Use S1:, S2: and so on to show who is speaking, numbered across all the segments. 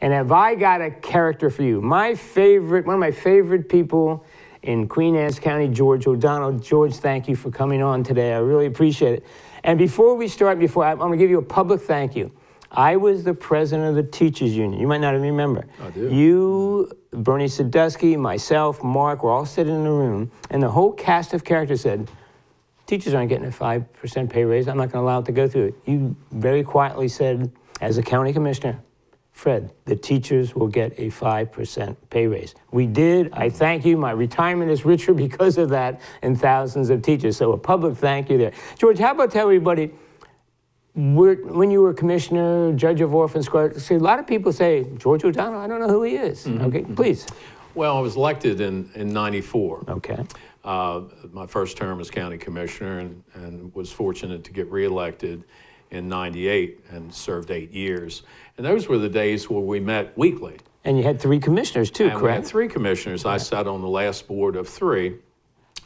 S1: And have I got a character for you? My favorite, one of my favorite people in Queen Anne's County, George O'Donnell. George, thank you for coming on today. I really appreciate it. And before we start, before I, I'm going to give you a public thank you. I was the president of the teachers union. You might not remember.
S2: I do.
S1: You, Bernie Sadusky, myself, Mark, were all sitting in the room, and the whole cast of characters said, teachers aren't getting a 5% pay raise. I'm not going to allow it to go through it. You very quietly said, as a county commissioner, Fred, the teachers will get a 5% pay raise. We did. I thank you. My retirement is richer because of that and thousands of teachers. So a public thank you there. George, how about tell everybody, when you were commissioner, judge of orphans, see, a lot of people say, George O'Donnell, I don't know who he is. Mm -hmm. Okay, please.
S2: Well, I was elected in, in 94.
S1: Okay.
S2: Uh, my first term as county commissioner and, and was fortunate to get reelected in 98 and served eight years. And those were the days where we met weekly.
S1: And you had three commissioners too,
S2: and
S1: correct?
S2: Three commissioners. I sat on the last board of three,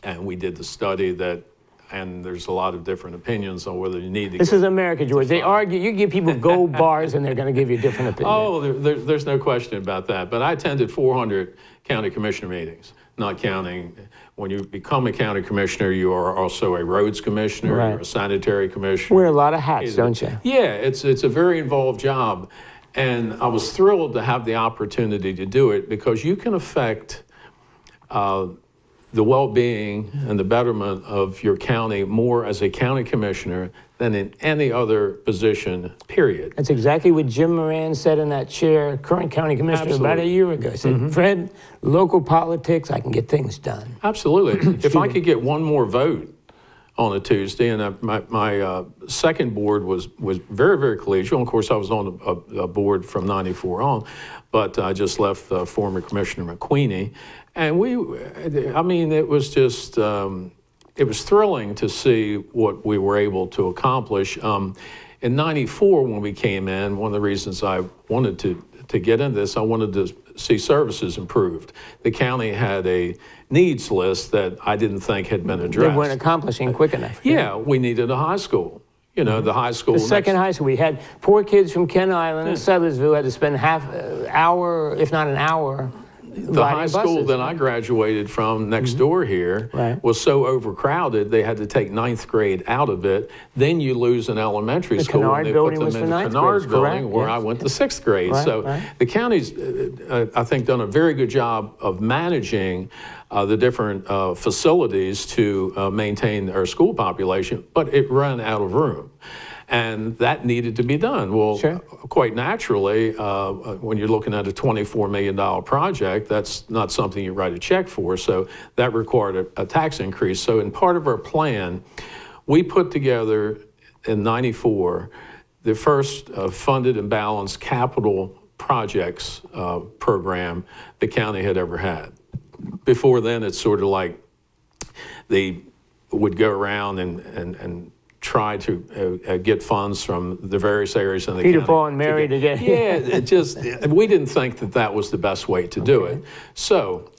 S2: and we did the study that and there's a lot of different opinions on whether you need to.
S1: This is America, George. They argue. You give people gold bars, and they're going to give you a different opinion.
S2: Oh, there, there, there's no question about that. But I attended 400 county commissioner meetings, not counting when you become a county commissioner, you are also a roads commissioner, right. you're a sanitary commissioner.
S1: Wear a lot of hats, don't you?
S2: Yeah, it's it's a very involved job, and I was thrilled to have the opportunity to do it because you can affect. Uh, the well-being and the betterment of your county more as a county commissioner than in any other position, period.
S1: That's exactly what Jim Moran said in that chair, current county commissioner, Absolutely. about a year ago. He said, mm -hmm. Fred, local politics, I can get things done.
S2: Absolutely. if I could get one more vote on a Tuesday, and I, my, my uh, second board was, was very, very collegial. Of course, I was on a, a board from 94 on, but I just left uh, former Commissioner McQueenie, and we, I mean, it was just, um, it was thrilling to see what we were able to accomplish. Um, in 94, when we came in, one of the reasons I wanted to, to get into this, I wanted to see services improved. The county had a needs list that I didn't think had been addressed.
S1: They weren't accomplishing quick enough.
S2: Yeah, yeah we needed a high school. You know, the high school.
S1: The second high school. We had poor kids from Kent Island yeah. and Sudlersville had to spend half an uh, hour, if not an hour,
S2: the high school buses. that I graduated from next mm -hmm. door here right. was so overcrowded they had to take ninth grade out of it. Then you lose an elementary
S1: the
S2: school.
S1: Kennard
S2: and they put them
S1: in
S2: the Kennard building
S1: correct.
S2: where
S1: yes.
S2: I went to sixth grade.
S1: Right,
S2: so
S1: right.
S2: the county's, uh, uh, I think, done a very good job of managing uh, the different uh, facilities to uh, maintain our school population, but it ran out of room and that needed to be done. Well,
S1: sure.
S2: quite naturally, uh, when you're looking at a $24 million project, that's not something you write a check for, so that required a, a tax increase. So in part of our plan, we put together in 94 the first uh, funded and balanced capital projects uh, program the county had ever had. Before then, it's sort of like they would go around and, and, and try to uh, uh, get funds from the various areas in the
S1: Peter,
S2: county.
S1: Paul, and Mary to get.
S2: To get yeah, it just we didn't think that that was the best way to do okay. it. So,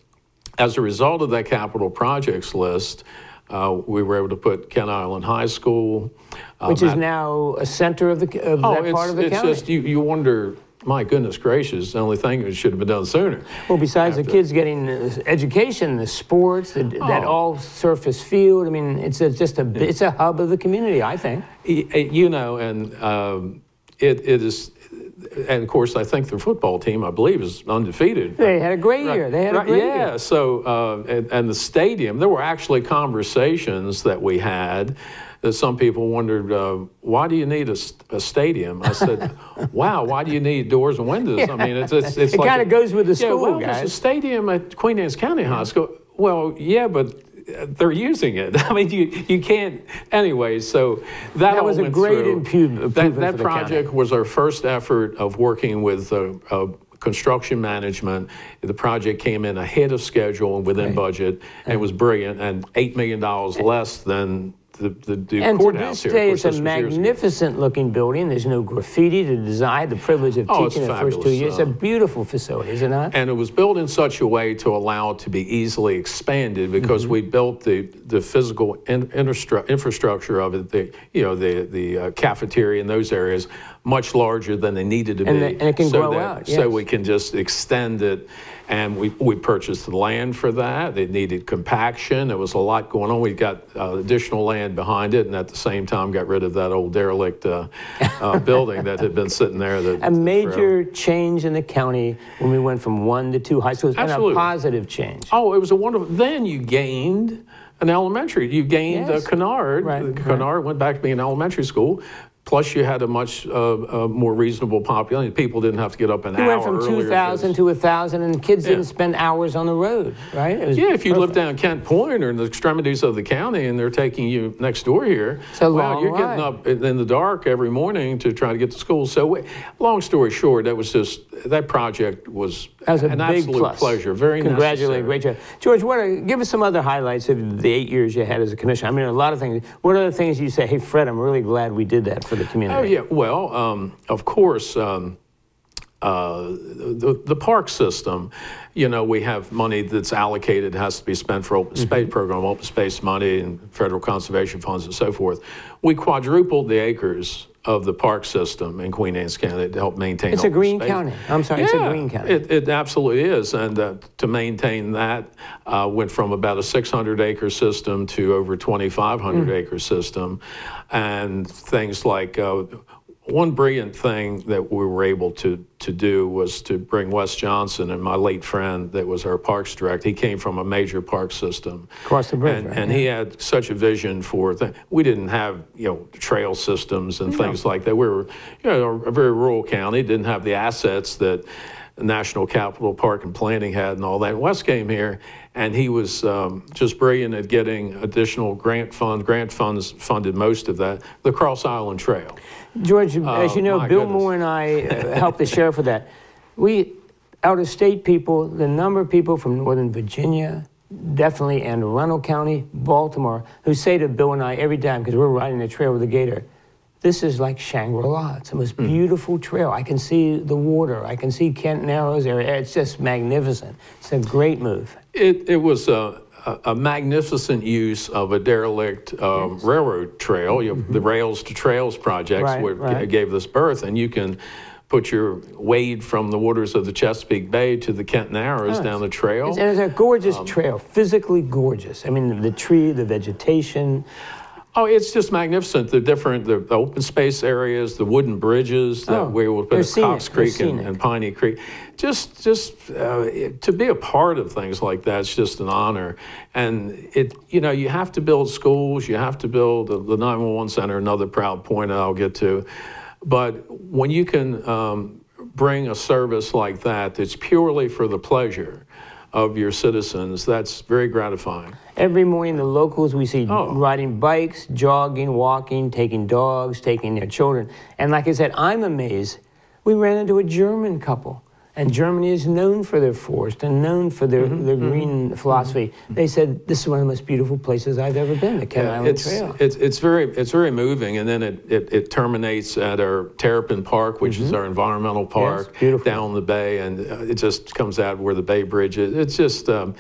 S2: as a result of that capital projects list, uh, we were able to put Kent Island High School,
S1: uh, which is now a center of the of
S2: oh,
S1: that part of the
S2: it's
S1: county.
S2: It's just you, you wonder my goodness gracious, the only thing that should have been done sooner.
S1: Well, besides After. the kids getting the education, the sports, the, oh. that all surface field, I mean, it's a, just a, it's a hub of the community, I think.
S2: You know, and um, it, it is, and of course, I think their football team, I believe, is undefeated.
S1: They had a great right. year. They had right. a great
S2: yeah,
S1: year.
S2: Yeah, so, uh, and, and the stadium, there were actually conversations that we had that some people wondered, uh, why do you need a, a stadium? I said, wow, why do you need doors and windows? Yeah. I mean, it's, it's, it's
S1: it
S2: like
S1: kind of goes with the school,
S2: yeah, well,
S1: guys.
S2: There's a stadium at Queen Anne's County High School. Well, yeah, but they're using it. I mean, you you can't. Anyway, so that,
S1: that was a great improvement.
S2: That, that project county. was our first effort of working with uh, uh, construction management. The project came in ahead of schedule and within right. budget, and it was brilliant, and $8 million less than the, the, the
S1: and
S2: courthouse
S1: to this
S2: day,
S1: it's a magnificent looking building. There's no graffiti to design. The privilege of
S2: oh,
S1: teaching the first two years. Uh, it's a beautiful facility, is it not?
S2: And it was built in such a way to allow it to be easily expanded because mm -hmm. we built the the physical in, infrastructure of it. The you know the the uh, cafeteria in those areas much larger than they needed to
S1: And
S2: be.
S1: they- and it can
S2: so
S1: grow
S2: that-
S1: out,
S2: So we can just extend it. And we, we purchased the land for that. It needed compaction. There was a lot going on. We got uh, additional land behind it, and at the same time got rid of that old derelict uh, uh, building that had been sitting there. That,
S1: A
S2: forever.
S1: major change in the county when we went from one to two high schools, and a
S2: Absolutely.
S1: positive change.
S2: Oh, it was a wonderful. Then you gained an elementary. You gained
S1: Yes.
S2: Kennard.
S1: Right, right.
S2: Kennard went back to being an elementary school. Plus, you had a much uh, uh, more reasonable population. People didn't have to get up an
S1: We
S2: hour
S1: went from 2,000 to 1,000, and kids
S2: Yeah.
S1: didn't spend hours on the road, right?
S2: Yeah, if you live down Kent Point or in the extremities of the county and they're taking you next door here, wow, you're getting up in the dark every morning to try to get to school. So, we- long story short, that was just, that project was,
S1: That was a
S2: an
S1: big
S2: absolute
S1: plus.
S2: pleasure. Very
S1: Congratulations, great job. George, what are, give us some other highlights of the eight years you had as a commissioner. I mean, a lot of things. What are the things you say, hey, Fred, I'm really glad we did that for the community?
S2: Oh, yeah. Well, um, of course, um, uh, the, the park system, you know, we have money that's allocated, has to be spent for open
S1: Mm-hmm.
S2: space program, open space money, and federal conservation funds and so forth. We quadrupled the acres of the park system in Queen Anne's County to help maintain.
S1: It's a green
S2: space.
S1: county. I'm sorry, it's a green county.
S2: It, it absolutely is. And uh, to maintain that, uh, went from about a 600 acre system to over 2,500
S1: Hmm.
S2: acre system. And things like uh, one brilliant thing that we were able to, to do was to bring Wes Johnson and my late friend that was our parks director. He came from a major park system.
S1: Across the bridge,
S2: And,
S1: right,
S2: and he had such a vision for th- we didn't have you know trail systems and things like that. We were you know a very rural county, didn't have the assets that National Capital Park and Planning had and all that. Wes came here and he was um, just brilliant at getting additional grant fund. Grant funds funded most of that. The Cross Island Trail.
S1: George, as you know,
S2: Oh,
S1: Bill
S2: goodness.
S1: Moore and I uh, helped the sheriff with that. We, out of state people, the number of people from Northern Virginia, definitely and Arundel County, Baltimore, who say to Bill and I every time, because we're riding the trail with the gator, this is like Shangri-La. It's the most
S2: Hmm.
S1: beautiful trail. I can see the water. I can see Kent Narrows area. It's just magnificent. It's a great move.
S2: It, it was a, a, a magnificent use of a derelict um, railroad trail. You The Rails to Trails projects
S1: Right,
S2: were,
S1: right.
S2: gave this birth, and you can put your wade from the waters of the Chesapeake Bay to the Kent Narrows down the trail.
S1: It's, and it's a gorgeous
S2: Um,
S1: trail, physically gorgeous. I mean, the tree, the vegetation.
S2: Oh, it's just magnificent. The different, the, open space areas, the wooden bridges that
S1: Oh,
S2: we will put at Cox
S1: they're
S2: Creek and, and Piney Creek. Just, just uh, it- to be a part of things like that, it's just an honor. And it, you know, you have to build schools. You have to build the, the 911 center. Another proud point I'll get to. But when you can um, bring a service like that, that's purely for the pleasure of your citizens, that's very gratifying.
S1: Every morning, the locals we see
S2: Oh.
S1: riding bikes, jogging, walking, taking dogs, taking their children. And like I said, I'm amazed. We ran into a German couple, and Germany is known for their forest and known for their,
S2: Mm-hmm,
S1: their green philosophy. They said, This is one of the most beautiful places I've ever been, the Kent Island
S2: it's,
S1: Trail.
S2: It's, it's very it's very moving, and then it, it, it terminates at our Terrapin Park, which is our environmental park
S1: Mm-hmm.
S2: down the bay, and uh, it just comes out where the Bay Bridge is. It's just um,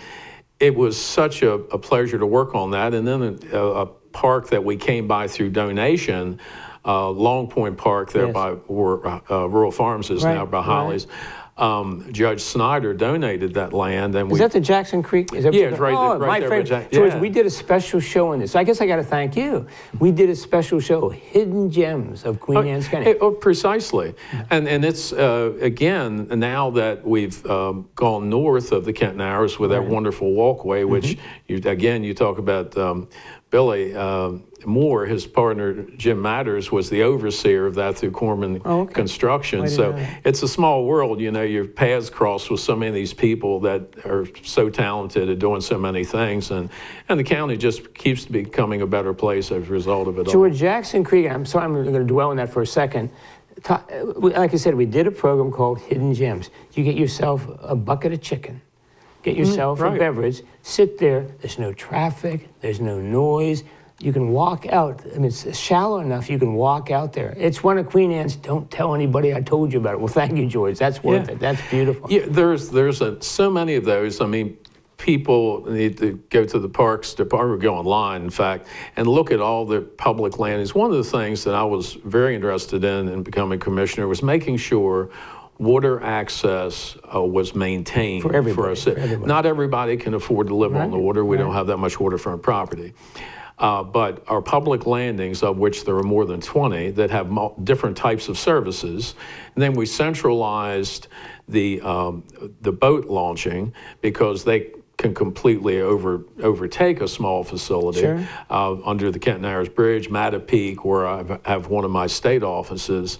S2: it was such a, a pleasure to work on that, and then a, a park that we came by through donation. Uh, Long Point Park there
S1: Yes.
S2: by where uh, Rural Farms is
S1: Right,
S2: now by
S1: right.
S2: Um, Judge Snyder donated that land, and
S1: Is
S2: we
S1: that the Jackson Creek? Is that
S2: Yeah, it's right-
S1: oh,
S2: right
S1: my
S2: there
S1: friend,
S2: Jack-
S1: George,
S2: yeah.
S1: we did a special show on this. I guess I got to thank you. We did a special show, Hidden Gems of Queen Anne's County.
S2: It- oh, precisely, and and it's uh, again now that we've um, gone north of the Kent Narrows with that wonderful walkway, which
S1: Mm-hmm.
S2: you, again you talk about um, Billy um Moore, his partner Jim Matters was the overseer of that through Corman
S1: Oh, okay.
S2: Construction. So
S1: know
S2: it's a small world, you know. Your paths cross with so many of these people that are so talented at doing so many things, and and the county just keeps becoming a better place as a result of it all.
S1: George Jackson Creek, I'm sorry, I'm going to dwell on that for a second. Like I said, we did a program called Hidden Gems. You get yourself a bucket of chicken, get mm, yourself a
S2: right.
S1: beverage, sit there. There's no traffic, there's no noise. You can walk out. I mean, it's shallow enough you can walk out there. It's one of Queen Anne's. Don't tell anybody I told you about it. Well, thank you, George. That's worth
S2: Yeah.
S1: it. That's beautiful.
S2: Yeah, there's there's a, so many of those. I mean, people need to go to the parks department, go online, in fact, and look at all the public landings. One of the things that I was very interested in in becoming commissioner was making sure water access uh, was maintained
S1: For everybody,
S2: us.
S1: for everybody.
S2: Not everybody can afford to live on the water. We don't have that much waterfront property. Uh, but our public landings, of which there are more than 20, that have different types of services. And then we centralized the, um, the boat launching because they can completely over, overtake a small facility
S1: Sure.
S2: uh, under the Kenton Bridge, Matapeake, where I have one of my state offices.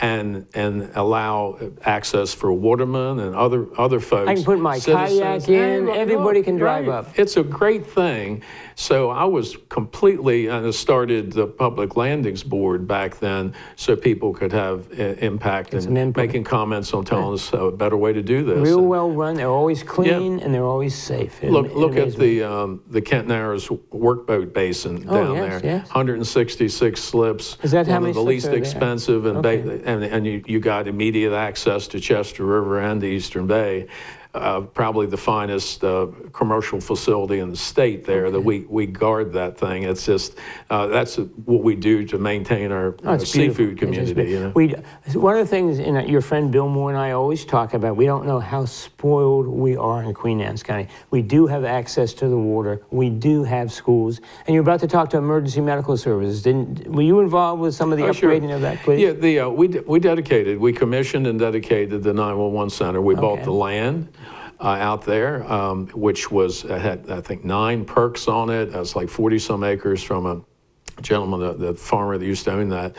S2: And, and allow access for watermen and other other folks.
S1: I can put my kayak in,
S2: look,
S1: everybody
S2: look,
S1: can drive
S2: right.
S1: up.
S2: It's a great thing. So I was completely, and I started the Public Landings Board back then so people could have uh, impact
S1: some
S2: and making comments on telling us a better way to do this.
S1: Real
S2: And
S1: well run, they're always clean, and they're always safe. It-
S2: Look,
S1: it
S2: look at
S1: me.
S2: the, um, the Kent Narrows workboat basin
S1: Oh,
S2: down
S1: yes,
S2: there.
S1: yes.
S2: 166 slips.
S1: Is that how
S2: One
S1: many
S2: of the
S1: slips
S2: least
S1: are there?
S2: expensive and,
S1: Okay.
S2: And, and you, you got immediate access to Chester River and the Eastern Bay. Uh, probably the finest uh, commercial facility in the state there that we, we guard that thing. It's just, uh, that's what we do to maintain our
S1: Oh,
S2: seafood community. You know?
S1: We, one of the things you know, your friend Bill Moore and I always talk about, we don't know how spoiled we are in Queen Anne's County. We do have access to the water. We do have schools. And you're about to talk to emergency medical services. Didn't, were you involved with some of the
S2: Oh, sure.
S1: upgrading of that, please?
S2: Yeah, the, uh, we, we dedicated, we commissioned and dedicated the 911 center. We bought the land out there, um, which was, uh, had, I think, nine perks on it. That's like 40 some acres from a gentleman, the, the farmer that used to own that.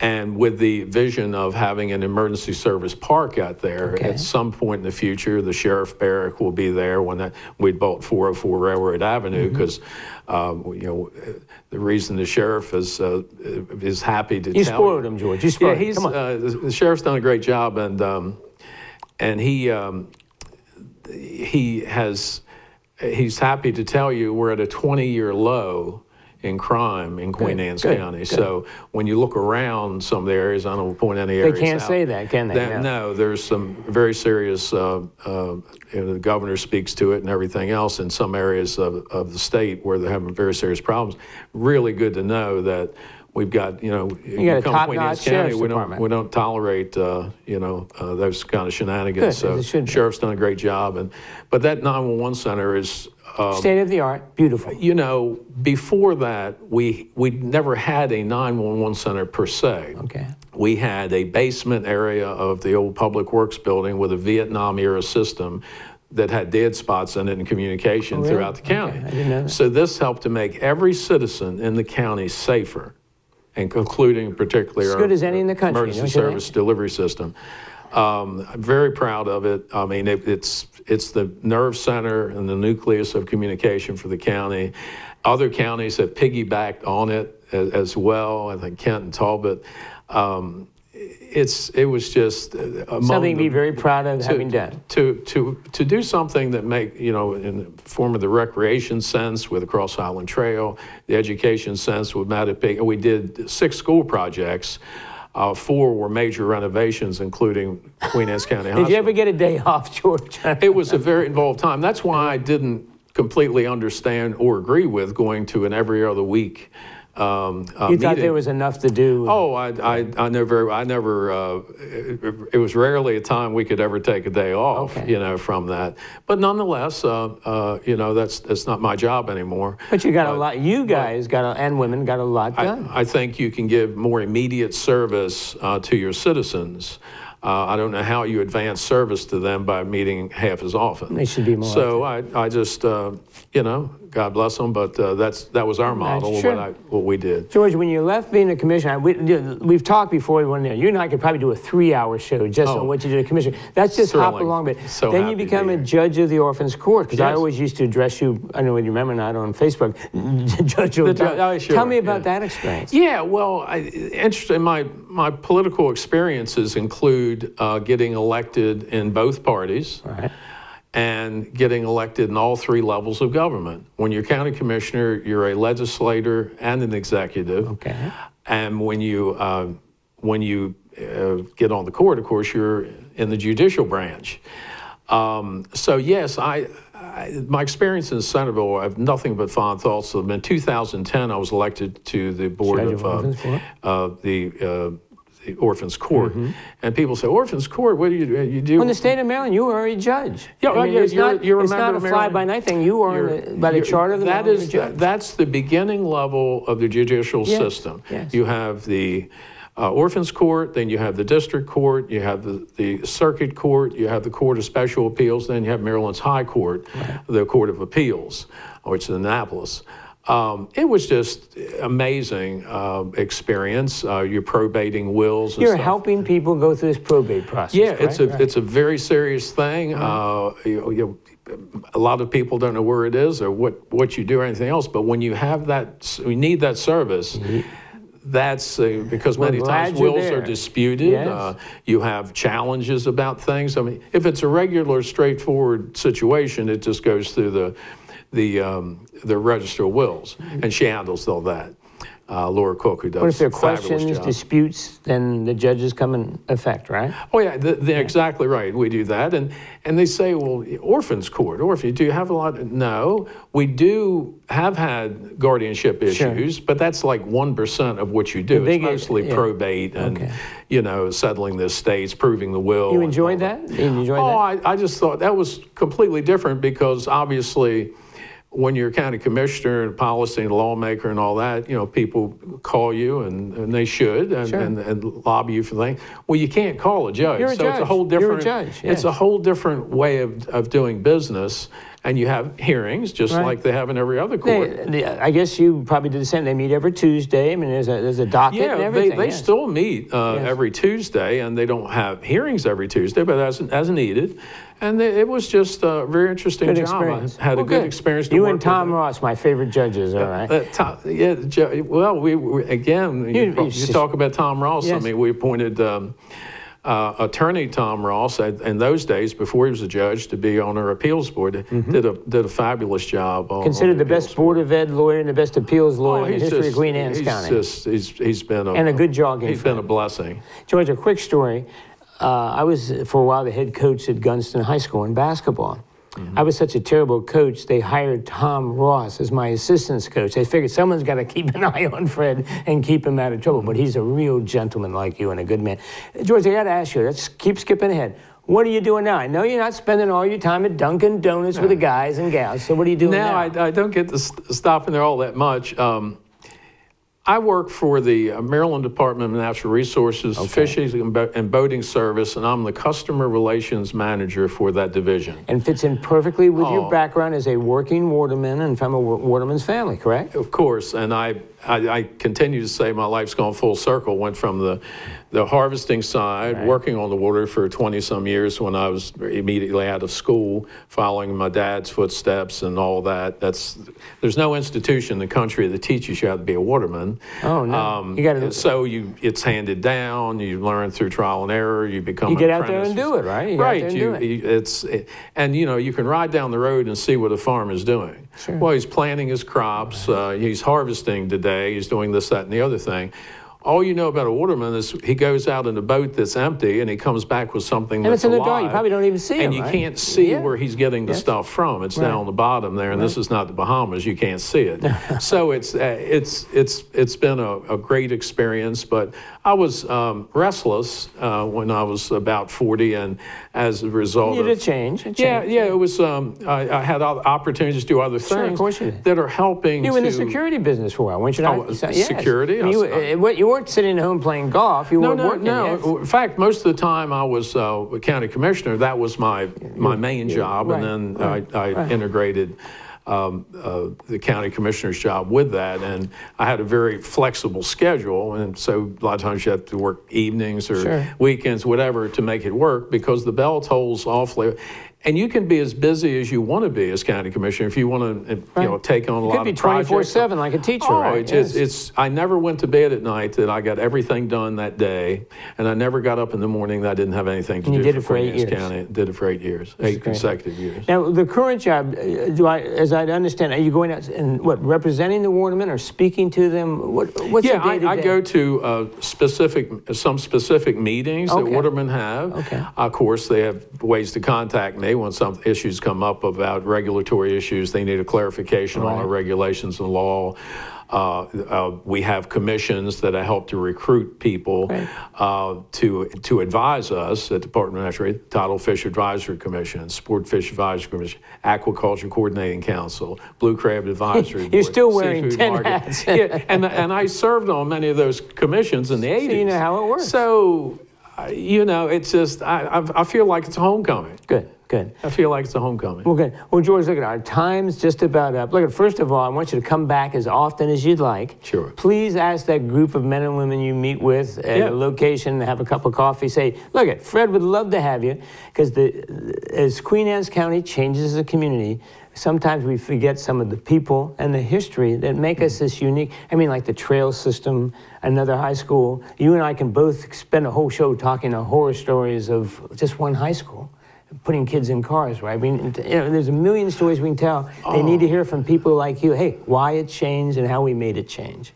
S2: And with the vision of having an emergency service park out there,
S1: Okay.
S2: at some point in the future, the sheriff barrack will be there when that, we bought 404 Railroad Avenue
S1: Mm-hmm.
S2: because, um, you know, the reason the sheriff is uh, is happy to
S1: You spoiled him, George. You
S2: yeah,
S1: spoiled him.
S2: he's
S1: on.
S2: uh, the the sheriff's done a great job, and um, and he um, he has he's happy to tell you we're at a 20 year low in crime in Queen
S1: Good,
S2: Anne's
S1: good,
S2: County.
S1: good.
S2: So when you look around some of the areas, I don't point any areas.
S1: They can't
S2: out,
S1: say that, can they?
S2: that-
S1: No.
S2: no, there's some very serious. Uh, uh, you know, the governor speaks to it and everything else in some areas of, of the state where they're having very serious problems. Really good to know that we've got you know you
S1: got a
S2: come to Queen
S1: top-notch
S2: County, we don't
S1: department.
S2: we don't tolerate uh, you know uh, those kind of shenanigans.
S1: Good,
S2: so
S1: it should be.
S2: sheriff's done a great job, and but that 911 center is. Uh,
S1: State of the art, beautiful.
S2: you know, before that, we we never had a 911 center per se.
S1: Okay.
S2: We had a basement area of the old Public Works building with a Vietnam era system that had dead spots in it and communication
S1: Oh, really?
S2: throughout the county.
S1: Okay, I didn't know that.
S2: So this helped to make every citizen in the county safer, and including particularly
S1: As
S2: our
S1: good as any in the country,
S2: emergency
S1: don't think?
S2: service delivery system. Um, I'm very proud of it. I mean, it, it's it's the nerve center and the nucleus of communication for the county. Other counties have piggybacked on it as, as well. I think Kent and Talbot. Um, it's it was just
S1: Something to be very proud of
S2: to-
S1: having done.
S2: To, to, to do something that make, you know, in the form of the recreation sense with the Cross Island Trail, the education sense with Matapeake, we did six school projects. Uh, four were major renovations, including Queen Anne's County Hospital.
S1: Did you ever get a day off, George?
S2: It was a very involved time. That's why I didn't completely understand or agree with going to an every other week um, uh,
S1: you thought
S2: meeting.
S1: there was enough to do.
S2: Oh, I, I, I never, I never, uh, it, it was rarely a time we could ever take a day off,
S1: Okay.
S2: you know, from that. But nonetheless, uh, uh, you know, that's, that's not my job anymore.
S1: But you got a lot. You guys got a, and women got a lot
S2: I,
S1: done.
S2: I think you can give more immediate service uh, to your citizens. Uh, I don't know how you advance service to them by meeting half as often.
S1: They should be more
S2: So I, I just, uh, you know, God bless them, but uh, that's that was our model,
S1: sure.
S2: what, I, what we did.
S1: George, when you left being a commissioner, we, we've talked before. When you and I could probably do a three-hour show just on
S2: Oh.
S1: what you did as commissioner. That's just hop
S2: Thrilling.
S1: along, but
S2: So
S1: then you
S2: happy to be
S1: become a judge of the Orphans Court because I always used to address you. I don't know if you remember not on Facebook, Judge O'Donnell.
S2: oh, sure,
S1: Tell me about
S2: yeah.
S1: that experience.
S2: Yeah, well, I, interesting. My my political experiences include uh, getting elected in both parties.
S1: Right.
S2: And getting elected in all three levels of government. When you're county commissioner, you're a legislator and an executive.
S1: Okay.
S2: And when you uh, when you uh, get on the court, of course, you're in the judicial branch. Um, so yes, I, I, my experience in Centreville, I have nothing but fond thoughts of them. In 2010, I was elected to the board of, uh, the, the Orphans Court, and people say, "Orphans Court, what do you do?" You do
S1: In the state of Maryland, you are a judge.
S2: Yeah,
S1: I
S2: well,
S1: mean, it's
S2: you're-
S1: not,
S2: you're a
S1: it's not a fly-by-night thing. You are, the, by the charter of the
S2: that
S1: Maryland
S2: is
S1: judge.
S2: that's the beginning level of the judicial
S1: Yes,
S2: system.
S1: yes.
S2: You have the uh, orphans court, then you have the district court, you have the, the circuit court, you have the court of special appeals, then you have Maryland's high court, the court of appeals, which is Annapolis. Um, it was just amazing uh, experience. Uh, you're probating wills. And
S1: You're
S2: stuff.
S1: helping people go through this probate process.
S2: Yeah, it's a
S1: correct?
S2: it's a very serious thing. Uh, you, you, a lot of people don't know where it is or what what you do or anything else. But when you have that, you need that service. That's uh, because
S1: We're
S2: many times wills are disputed.
S1: Yes.
S2: Uh, you have challenges about things. I mean, if it's a regular, straightforward situation, it just goes through the the um, the register of wills, and she handles all that. Uh, Laura Cook, who does
S1: But if there are questions,
S2: job.
S1: disputes, then the judges come in effect, right?
S2: Oh yeah, th- they're exactly right. We do that, and and they say, well, orphans court, orphan. Do you have a lot? No, we do have had guardianship issues, but that's like one percent of what you do. it's mostly
S1: yeah.
S2: probate and
S1: Okay.
S2: you know settling the estates, proving the will.
S1: You enjoyed
S2: all
S1: that? You enjoyed
S2: Oh,
S1: that?
S2: I, I just thought that was completely different because obviously, when you're a county commissioner and policy and lawmaker and all that, you know, people call you and, and they should and,
S1: Sure.
S2: and, and lobby you for things. Well, you can't call a judge.
S1: You're a
S2: so it's a
S1: judge.
S2: whole
S1: You're a
S2: different.
S1: judge,
S2: It's a whole different way of, of doing business, and you have hearings just
S1: Right.
S2: like they have in every other court.
S1: They, they- I guess you probably do the same. They meet every Tuesday. I mean, there's a, there's a docket
S2: Yeah,
S1: and
S2: they, they
S1: yes.
S2: still meet uh,
S1: Yes.
S2: every Tuesday, and they don't have hearings every Tuesday, but as, as needed. And they, it was just a very interesting
S1: Good
S2: job.
S1: experience.
S2: I had
S1: Well,
S2: a good, experience. To
S1: You and Tom. Ross, my favorite judges, all right?
S2: Uh, Tom, yeah, well, we, we again, you,
S1: You-
S2: you,
S1: you-
S2: talk about Tom Ross.
S1: Yes.
S2: I mean, we appointed um, uh, attorney Tom Ross in those days before he was a judge to be on our appeals board. Did a did a fabulous job. On, on
S1: Mm-hmm. Considered the best Board of Ed lawyer and the best appeals lawyer
S2: Oh,
S1: in the history of Queen Anne's
S2: he's
S1: County.
S2: Just, he's, he's been a,
S1: And a good jogging
S2: He's been a blessing.
S1: George, a quick story. Uh, I was for a while the head coach at Gunston High School in basketball.
S2: Mm-hmm.
S1: I was such a terrible coach. They hired Tom Ross as my assistance coach. They figured someone's got to keep an eye on Fred and keep him out of trouble. But he's a real gentleman like you and a good man. George, I got to ask you. Let's keep skipping ahead. What are you doing now? I know you're not spending all your time at Dunkin' Donuts with the guys and gals. So what are you doing now?
S2: Now I, I don't get to st- stop in there all that much. Um, I work for the uh, Maryland Department of Natural Resources, Fisheries and, Bo- and Boating Service, and I'm the customer relations manager for that division.
S1: and fits in perfectly with your
S2: Oh.
S1: background as a working waterman and from a waterman's family, correct?
S2: Of course, and I, I, I continue to say my life's gone full circle. Went from the, the harvesting side, working on the water for 20 some years when I was immediately out of school, following my dad's footsteps and all that. That's there's no institution in the country that teaches you how to be a waterman.
S1: Oh, no. You gotta-
S2: So you, it's handed down. You learn through trial and error. You become
S1: You get out there and do it, right? You
S2: right. you,
S1: it.
S2: you- it's and you know you can ride down the road and see what a farm is doing.
S1: Sure.
S2: Well, he's planting his crops. Uh, he's harvesting today. He's doing this, that, and the other thing. All you know about a waterman is he goes out in a boat that's empty and he comes back with something
S1: And
S2: that's
S1: it's in the
S2: alive.
S1: dark. You probably don't even see
S2: And
S1: him,
S2: you
S1: right?
S2: can't see
S1: Yeah.
S2: where he's getting the
S1: Yes.
S2: stuff from. It's
S1: Right.
S2: down on the bottom there, and this is not the Bahamas. You can't see it. so it's uh, it's it's it's been a, a great experience. But I was um, restless uh, when I was about 40, and as a result
S1: You did a change.
S2: yeah, yeah, it was. Um, I, I had opportunities to do other
S1: Sure, of
S2: things
S1: course you did.
S2: that are helping.
S1: You were in the security business for a while, weren't you? not?
S2: Oh, security?
S1: You,
S2: I
S1: what- you weren't sitting at home playing golf. You
S2: No,
S1: were
S2: no,
S1: working.
S2: no.
S1: yes?
S2: In fact, most of the time I was uh, a county commissioner. That was my my main job,
S1: right,
S2: and then
S1: right,
S2: I, I
S1: right.
S2: integrated. Um, uh, the county commissioner's job with that, and I had a very flexible schedule, and so a lot of times you have to work evenings or
S1: Sure.
S2: weekends, whatever, to make it work because the bell tolls awfully. And you can be as busy as you want to be as county commissioner if you want to, you know, take on a
S1: You
S2: lot
S1: could be 24/7 like a teacher,
S2: Oh,
S1: right?
S2: it's, it's,
S1: Yes.
S2: it's, I never went to bed at night that I got everything done that day, and I never got up in the morning that I didn't have anything to
S1: And you
S2: do
S1: did it for eight years.
S2: County. Did it for eight years, eight
S1: great.
S2: consecutive years.
S1: Now, the current job, uh, do I, as I understand, are you going out and what, representing the watermen or speaking to them? What, what's
S2: yeah,
S1: the day to
S2: I, I go to uh, specific, some specific meetings that
S1: Okay.
S2: watermen have.
S1: Okay.
S2: Of course, they have ways to contact me, when some issues come up about regulatory issues. They need a clarification on our regulations and law. Uh, uh, we have commissions that help to recruit people
S1: Right.
S2: uh, to to advise us at the Department of Natural Resources, Tidal Fish Advisory Commission, Sport Fish Advisory Commission, Aquaculture Coordinating Council, Blue Crab Advisory Board.
S1: You're still wearing
S2: Seafood
S1: 10
S2: Market.
S1: hats.
S2: yeah, and and I served on many of those commissions in the 80s.
S1: you know how it works.
S2: So, uh, you know, it's just I, I I feel like it's homecoming.
S1: Good, good.
S2: I feel like it's a homecoming.
S1: Well, good. Well, George, look at our time's just about up. Look at first of all, I want you to come back as often as you'd like.
S2: Sure.
S1: Please ask that group of men and women you meet with at
S2: Yeah.
S1: a location, to have a cup of coffee. Say, look at Fred would love to have you, because the as Queen Anne's County changes as a community. Sometimes we forget some of the people and the history that make us this unique. I mean, like the trail system, another high school. You and I can both spend a whole show talking the horror stories of just one high school putting kids in cars, right? I mean, you know, there's a million stories we can tell. They need to hear from people like you. Hey, why it changed and how we made it change.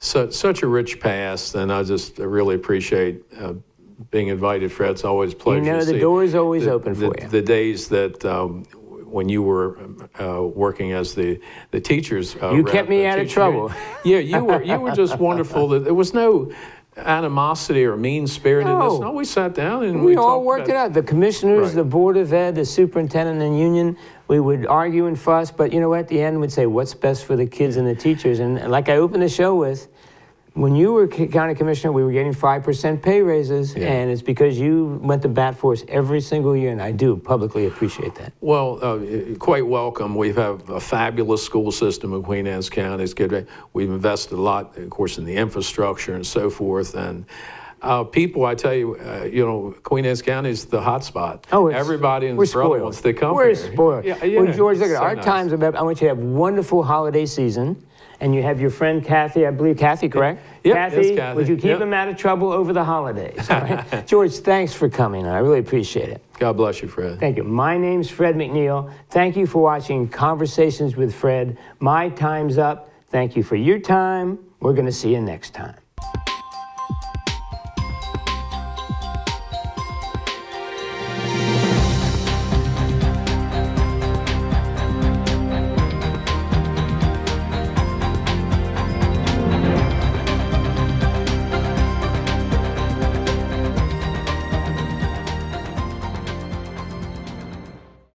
S2: So, such a rich past, and I just really appreciate uh, being invited, Fred. It's always a pleasure.
S1: know
S2: to
S1: the door is always
S2: the-
S1: open for
S2: the-
S1: you.
S2: The days that um, when you were uh, working as the the teachers, uh,
S1: You kept me out of trouble.
S2: Yeah, you were you were just wonderful. That there was no animosity or mean spiritedness.
S1: No.
S2: No, we sat down and
S1: We,
S2: we,
S1: all worked it out. The commissioners,
S2: Right.
S1: the board of ed, the superintendent and union, we would argue and fuss, but you know what? At the end, we'd say, what's best for the kids and the teachers? And like I opened the show with, when you were county commissioner, we were getting 5% pay raises,
S2: Yeah.
S1: and it's because you went to bat for us every single year, and I do publicly appreciate that.
S2: Well, uh, quite welcome. We have a fabulous school system in Queen Anne's County. It's good. We've invested a lot, of course, in the infrastructure and so forth. And uh, people, I tell you, uh, you know, Queen Anne's County is the hot spot.
S1: Oh, it's-
S2: everybody in the
S1: spoiled.
S2: wants to come
S1: We're
S2: here.
S1: spoiled.
S2: Yeah, yeah,
S1: well, George, look at
S2: so
S1: our
S2: nice.
S1: times. About, I want you to have wonderful holiday season, and you have your friend Kathy. I believe Kathy, correct?
S2: Yep,
S1: Kathy,
S2: Kathy.
S1: would you keep
S2: Yep.
S1: him out of trouble over the holidays? right? George, thanks for coming. I really appreciate it.
S2: God bless you, Fred.
S1: Thank you. My name's Fred McNeil. Thank you for watching Conversations with Fred. My time's up. Thank you for your time. We're going to see you next time.